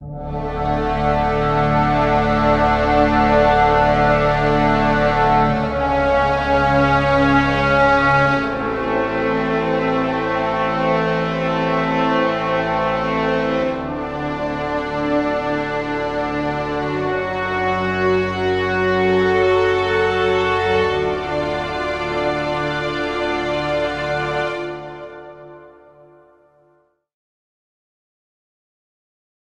Música